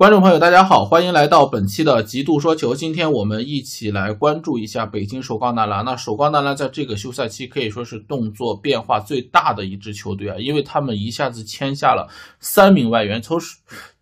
观众朋友，大家好，欢迎来到本期的极度说球。今天我们一起来关注一下北京首钢男篮。那首钢男篮在这个休赛期可以说是动作变化最大的一支球队啊，因为他们一下子签下了三名外援，从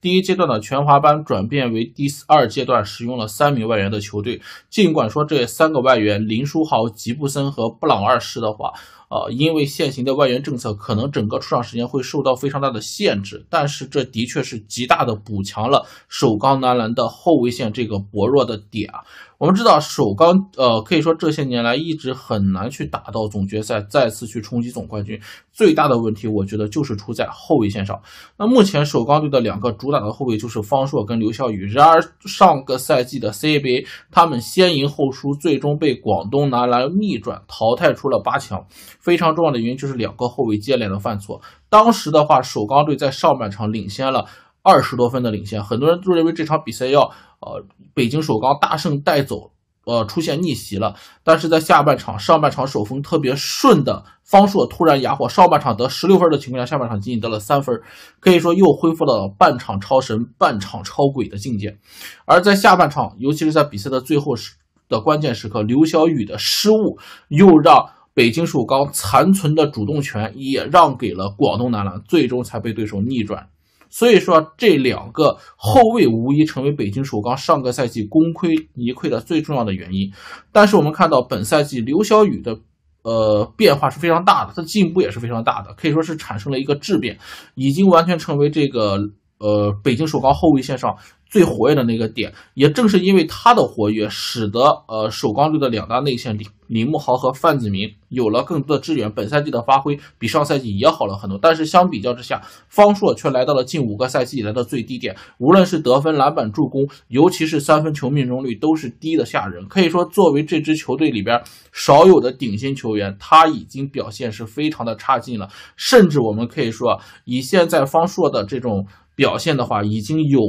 第一阶段的全华班转变为第二阶段使用了三名外援的球队。尽管说这三个外援林书豪、吉布森和布朗二世的话。啊，因为现行的外援政策，可能整个出场时间会受到非常大的限制，但是这的确是极大的补强了首钢男篮的后卫线这个薄弱的点啊。我们知道首钢，呃，可以说这些年来一直很难去打到总决赛，再次去冲击总冠军。最大的问题，我觉得就是出在后卫线上。那目前首钢队的两个主打的后卫就是方硕跟刘晓宇。然而上个赛季的 CBA，他们先赢后输，最终被广东男篮逆转淘汰出了八强。非常重要的原因就是两个后卫接连的犯错。当时的话，首钢队在上半场领先了。二十多分的领先，很多人都认为这场比赛要呃北京首钢大胜带走，呃出现逆袭了。但是在下半场，上半场手风特别顺的方硕突然哑火，上半场得十六分的情况下，下半场仅仅得了三分，可以说又恢复了半场超神、半场超鬼的境界。而在下半场，尤其是在比赛的最后时的关键时刻，刘晓宇的失误又让北京首钢残存的主动权也让给了广东男篮，最终才被对手逆转。所以说，这两个后卫无疑成为北京首钢上个赛季功亏一篑的最重要的原因。但是我们看到本赛季刘晓宇的呃变化是非常大的，他进步也是非常大的，可以说是产生了一个质变，已经完全成为这个呃北京首钢后卫线上。最活跃的那个点，也正是因为他的活跃，使得呃首钢队的两大内线李李慕豪和范子铭有了更多的支援。本赛季的发挥比上赛季也好了很多，但是相比较之下，方硕却来到了近五个赛季以来的最低点。无论是得分、篮板、助攻，尤其是三分球命中率，都是低的吓人。可以说，作为这支球队里边少有的顶薪球员，他已经表现是非常的差劲了。甚至我们可以说，以现在方硕的这种表现的话，已经有。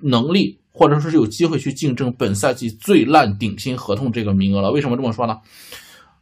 能力或者说是有机会去竞争本赛季最烂顶薪合同这个名额了。为什么这么说呢？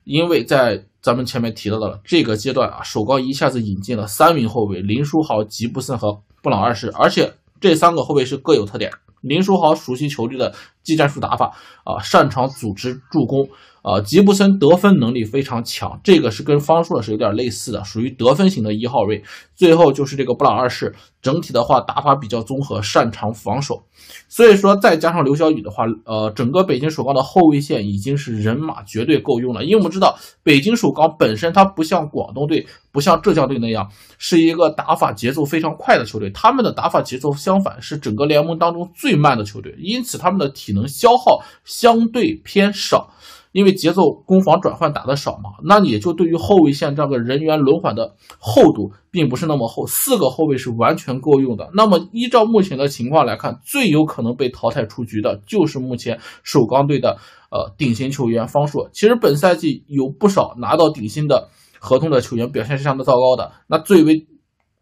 因为在咱们前面提到的这个阶段啊，首钢一下子引进了三名后卫：林书豪、吉布森和布朗二世，而且这三个后卫是各有特点。林书豪熟悉球队的技战术打法啊，擅长组织助攻。呃，吉布森得分能力非常强，这个是跟方硕是有点类似的，属于得分型的一号位。最后就是这个布朗二世，整体的话打法比较综合，擅长防守。所以说再加上刘晓宇的话，呃，整个北京首钢的后卫线已经是人马绝对够用了。因为我们知道北京首钢本身它不像广东队、不像浙江队那样是一个打法节奏非常快的球队，他们的打法节奏相反是整个联盟当中最慢的球队，因此他们的体能消耗相对偏少。因为节奏攻防转换打的少嘛，那也就对于后卫线这个人员轮换的厚度并不是那么厚，四个后卫是完全够用的。那么依照目前的情况来看，最有可能被淘汰出局的就是目前首钢队的呃顶薪球员方硕。其实本赛季有不少拿到顶薪的合同的球员表现是相当糟糕的，那最为。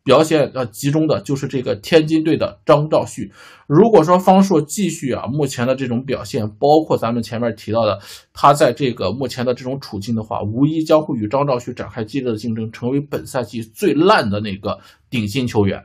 表现呃集中的就是这个天津队的张兆旭。如果说方硕继续啊目前的这种表现，包括咱们前面提到的他在这个目前的这种处境的话，无疑将会与张兆旭展开激烈的竞争，成为本赛季最烂的那个顶薪球员。